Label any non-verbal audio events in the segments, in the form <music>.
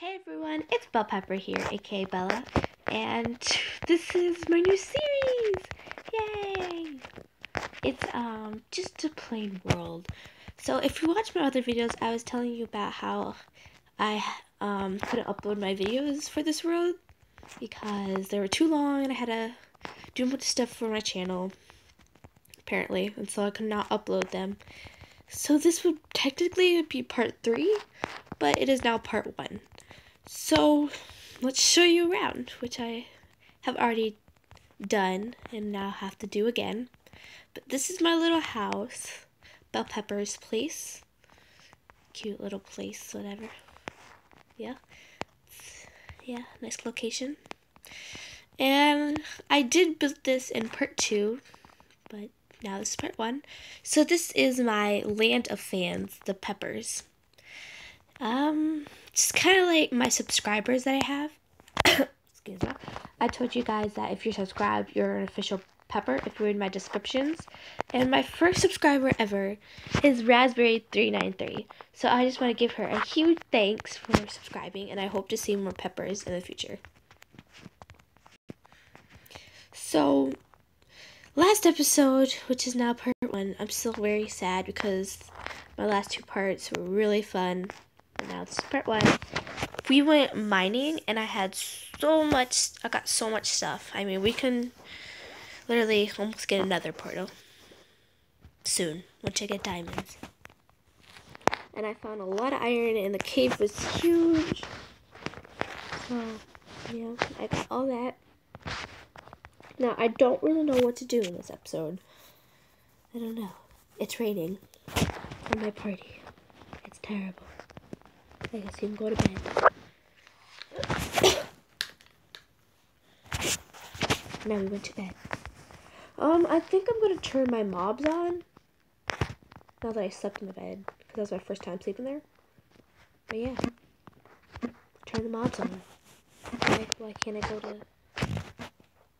Hey everyone, it's Bell Pepper here, aka Bella, and this is my new series! Yay! It's um just a plain world. So if you watch my other videos, I was telling you about how I um couldn't upload my videos for this world because they were too long and I had to do a bunch of stuff for my channel, apparently, and so I could not upload them. So this would technically be part three, but it is now part one. So let's show you around, which I have already done and now have to do again. But this is my little house, Bell Pepper's place. Cute little place, whatever. Yeah. Yeah, nice location. And I did build this in part two, but now this is part one. So this is my land of fans, the Peppers. Um, it's kind of like my subscribers that I have. <coughs> Excuse me. I told you guys that if you're subscribed, you're an official Pepper if you read my descriptions. And my first subscriber ever is Raspberry393. So I just want to give her a huge thanks for subscribing, and I hope to see more Peppers in the future. So, last episode, which is now part one, I'm still very sad because my last two parts were really fun. And now this is part one. We went mining and I had so much, I got so much stuff. I mean, we can literally almost get another portal soon once I get diamonds. And I found a lot of iron and the cave was huge. So, yeah, I got all that. Now, I don't really know what to do in this episode. I don't know. It's raining at my party. It's terrible. I guess <coughs> you can go to bed. now we went to bed. Um, I think I'm gonna turn my mobs on. Now that I slept in the bed. Because that was my first time sleeping there. But yeah. Turn the mobs on. Why, why can't I go to...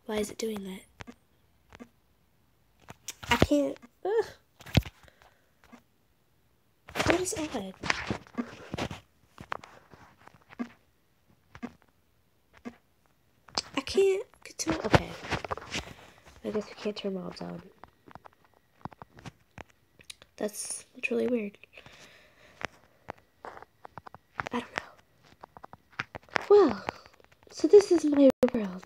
Why is it doing that? I can't... Ugh. What is odd? I can't get to... Okay. I guess we can't turn mobs on. That's, that's really weird. I don't know. Well, so this is my world.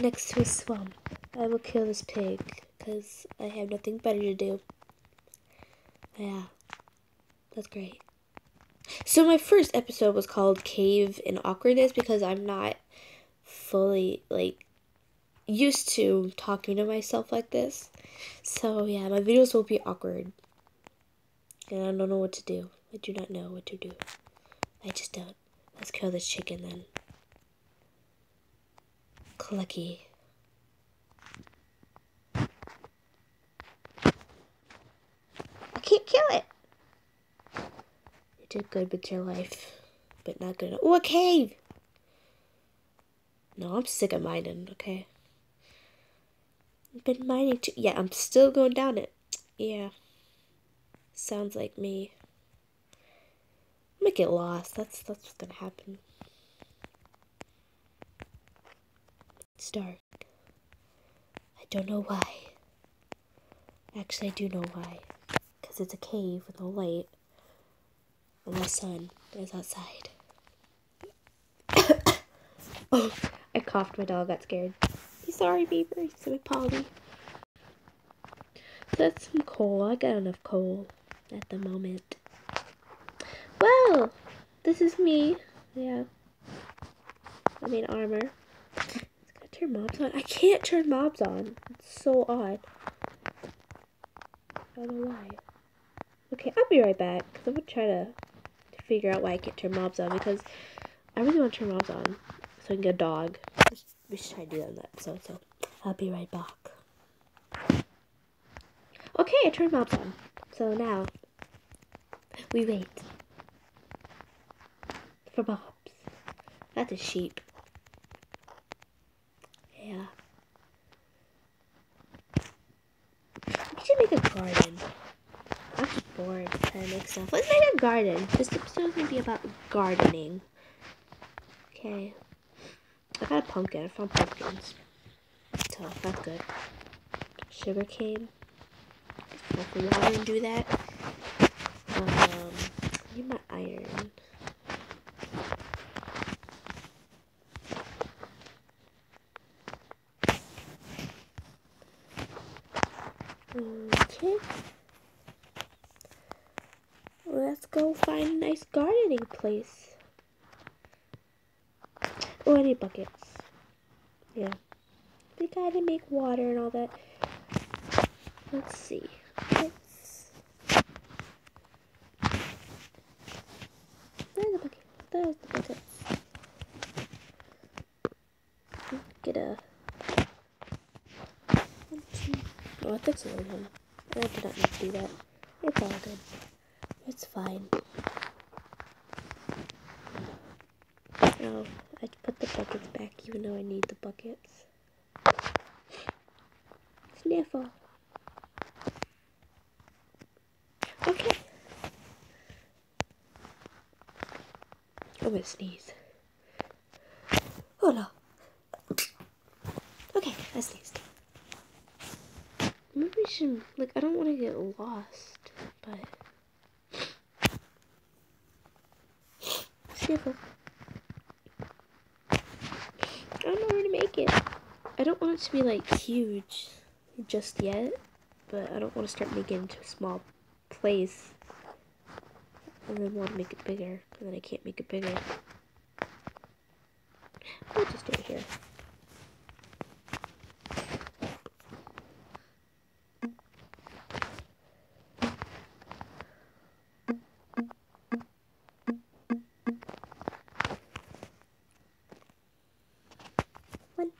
Next to a swamp. I will kill this pig, because I have nothing better to do. Yeah. That's great. So my first episode was called Cave and Awkwardness because I'm not fully, like, used to talking to myself like this. So yeah, my videos will be awkward. And I don't know what to do. I do not know what to do. I just don't. Let's kill this chicken then. Clucky. I can't kill it. You did good with your life, but not good. Oh, a cave! No, I'm sick of mining, okay? Been mining too. Yeah, I'm still going down it. Yeah. Sounds like me. I'm gonna get lost. That's that's what's gonna happen. It's dark. I don't know why. Actually, I do know why. Because it's a cave with no light. And the sun is outside. <coughs> <coughs> oh, I coughed. My dog got scared. Sorry, Beaver. He's so. That's some coal. I got enough coal at the moment. Well, this is me. Yeah. I mean armor. It's gotta turn mobs on. I can't turn mobs on. It's so odd. I don't know why. Okay, I'll be right back. Because I'm to try to figure out why I can't turn mobs on. Because I really want to turn mobs on. So I can get a dog. We should try to do that that episode. So I'll be right back. Okay, I turned mobs on. So now we wait for mobs. That's a sheep. Yeah. We should make a garden. I'm just bored trying to make stuff. Let's make a garden. This episode's gonna be about gardening. Okay. I a pumpkin. I found pumpkins. So that's good. Sugar cane. Put the water and do that. Um, need my iron. Okay. Let's go find a nice gardening place. I need buckets. Yeah. We gotta make water and all that. Let's see. Let's... Where's the bucket? There's the buckets. Get a... One, two... Oh, I think so. One. I did not need to do that. It's all good. It's fine. Oh, I put the buckets back even though I need the buckets. Sniffle. Okay. I'm gonna sneeze. Oh no. Okay, I sneezed. Maybe we should, like, I don't want to get lost, but... Sniffle. I don't know where to make it. I don't want it to be, like, huge just yet, but I don't want to start making it into a small place and then want to make it bigger, and then I can't make it bigger. I'll just do it here. One,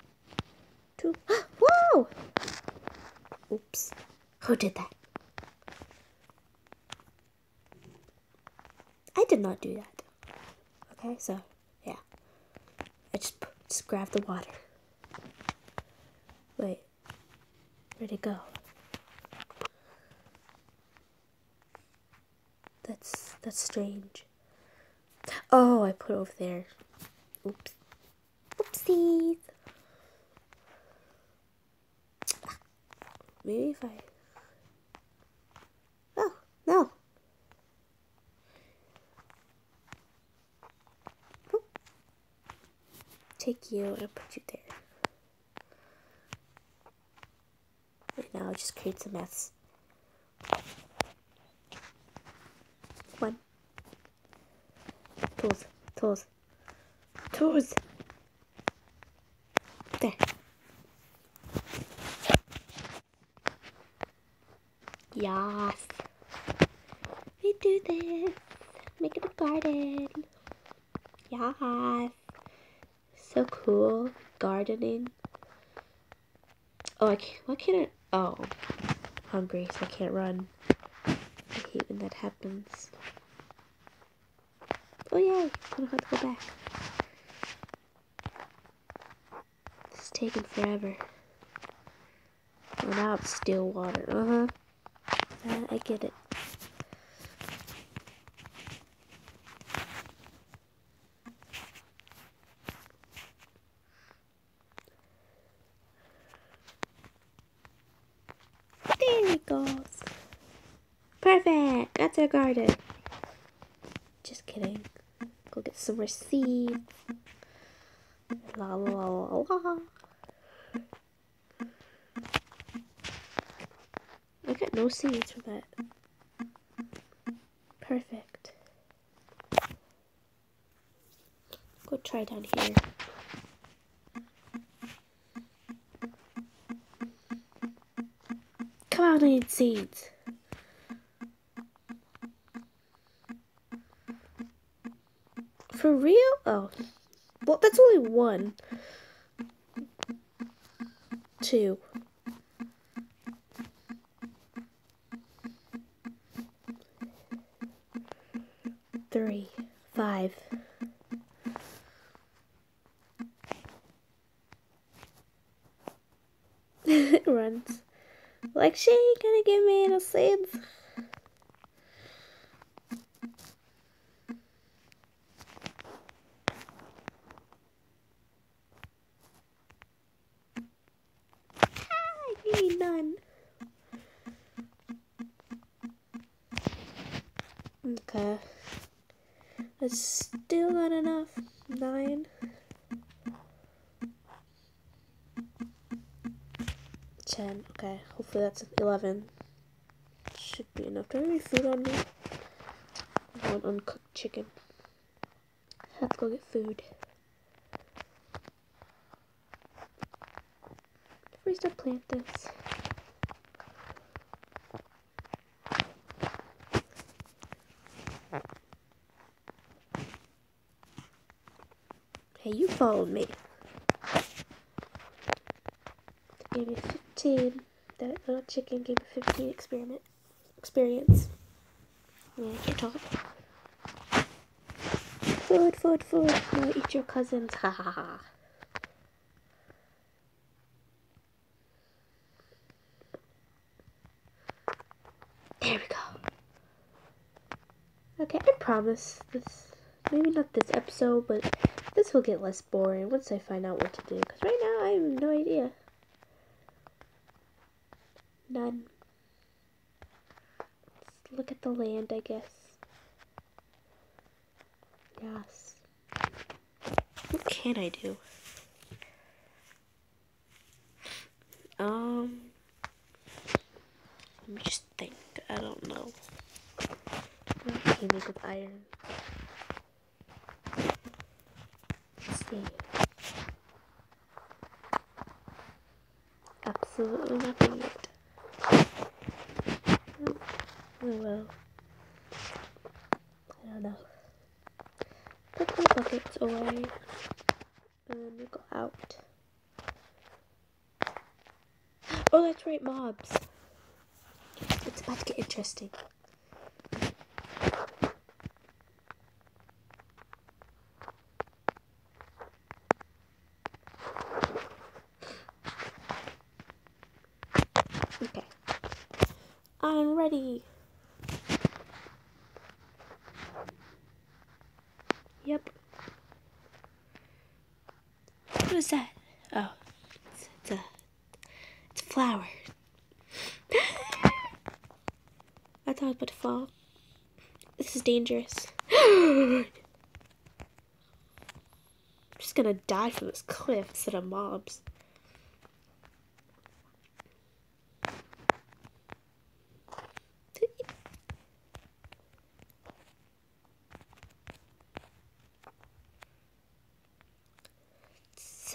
two, whoa! Oops. Who did that? I did not do that. Okay, so, yeah. I just, just grabbed the water. Wait. Where'd it go? That's, that's strange. Oh, I put it over there. Oops. Oopsies. Maybe if I... Oh, no. Boop. Take you and put you there. Right now it just creates a mess. One. Tools, tools, tools. There. Yes. We do this. Make it a garden. Yes. So cool. Gardening. Oh, I can't. Why can't I? Oh. Hungry, so I can't run. I hate when that happens. Oh, yay. I don't have to go back. It's taking forever. Oh, now it's still water. Uh-huh. Uh, I get it. There it goes. Perfect. Garden. Just kidding. Go get some more seeds. La la la la. I got no seeds for that. Perfect. Go try down here. Come on, I need seeds. For real? Oh. Well, that's only one. Two. Three. Five. <laughs> it runs. Like, she ain't gonna give me no seeds. Okay. That's still not enough. Nine. Ten. Okay. Hopefully that's eleven. Should be enough. Do I have any food on me? One uncooked chicken. To go get food. First I plant this. Followed me. Gave me 15. That little chicken gave me 15 experiment experience. Yeah, I can't talk. Food, food, food. No, eat your cousins. Ha ha ha. There we go. Okay, I promise this, maybe not this episode, but this will get less boring once I find out what to do. Because right now I have no idea. None. Let's look at the land, I guess. Yes. What can I do? Um, let me just think. I don't know. Can make with iron? See. Absolutely nothing yet. Oh well. I don't know. Put my buckets away. And go out. Oh, that's right, mobs. It's about to get interesting. Okay. Ready. Yep. What is that? Oh, it's, it's a it's a flower. <gasps> I thought I was about to fall. This is dangerous. <gasps> I'm just gonna die from this cliff instead of mobs.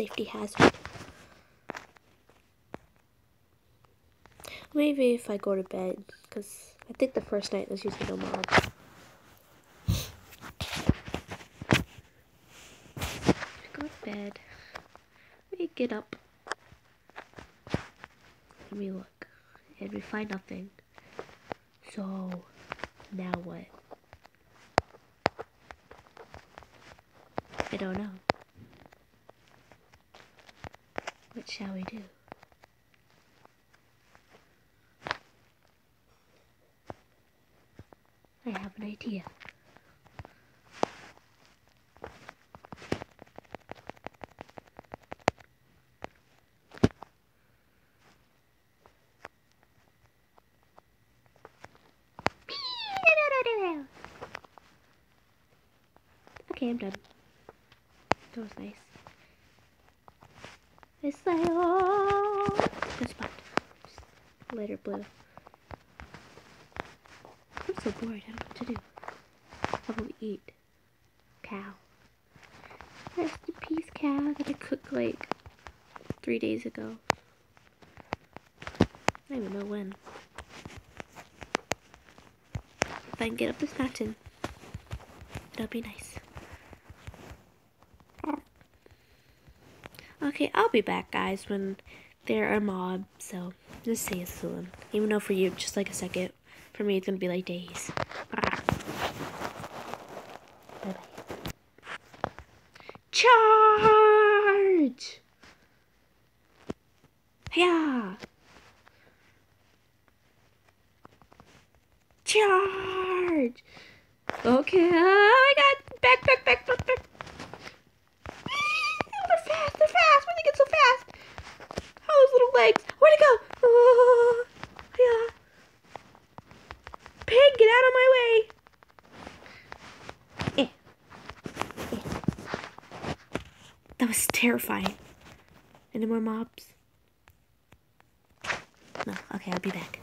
Safety hazard. Maybe if I go to bed, because I think the first night was usually no mobs. Go to bed. We get up. And we look. And we find nothing. So, now what? I don't know. What shall we do? I have an idea. <laughs> Okay, I'm done. That was nice. It's like, oh, spot. Just lighter blue. I'm so bored. I don't know what to do. About we eat? Cow. Rest in peace, cow. That I cooked like three days ago. I don't even know when. If I can get up this mountain, it'll be nice. Okay, I'll be back, guys, when there are mobs, so just see you soon. Even though for you, just like a second. For me, it's gonna be like days. Bye-bye. Charge! Yeah! Charge! Okay, I got back, back, back, back, back. legs. Where'd it go? Oh, yeah. Pig, get out of my way. Eh. Eh. That was terrifying. Any more mobs? No. Okay, I'll be back.